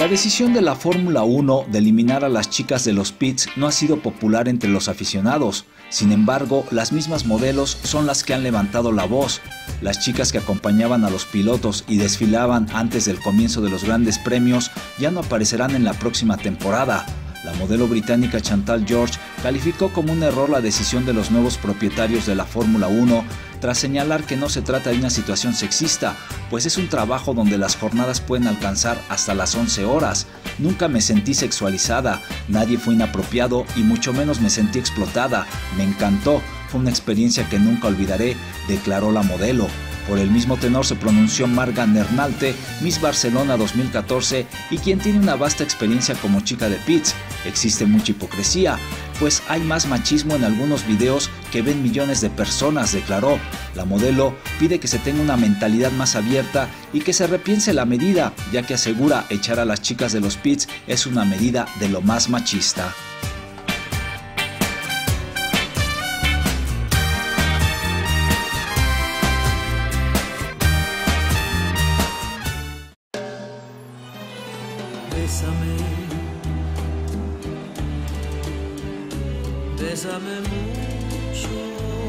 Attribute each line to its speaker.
Speaker 1: La decisión de la Fórmula 1 de eliminar a las chicas de los pits no ha sido popular entre los aficionados. Sin embargo, las mismas modelos son las que han levantado la voz. Las chicas que acompañaban a los pilotos y desfilaban antes del comienzo de los grandes premios ya no aparecerán en la próxima temporada. La modelo británica Chantal George calificó como un error la decisión de los nuevos propietarios de la Fórmula 1 tras señalar que no se trata de una situación sexista, pues es un trabajo donde las jornadas pueden alcanzar hasta las 11 horas. Nunca me sentí sexualizada, nadie fue inapropiado y mucho menos me sentí explotada. Me encantó, fue una experiencia que nunca olvidaré, declaró la modelo. Por el mismo tenor se pronunció Marga Nernalte, Miss Barcelona 2014 y quien tiene una vasta experiencia como chica de pits. Existe mucha hipocresía, pues hay más machismo en algunos videos que ven millones de personas, declaró. La modelo pide que se tenga una mentalidad más abierta y que se repiense la medida, ya que asegura echar a las chicas de los pits es una medida de lo más machista.
Speaker 2: Bésame, bésame mucho.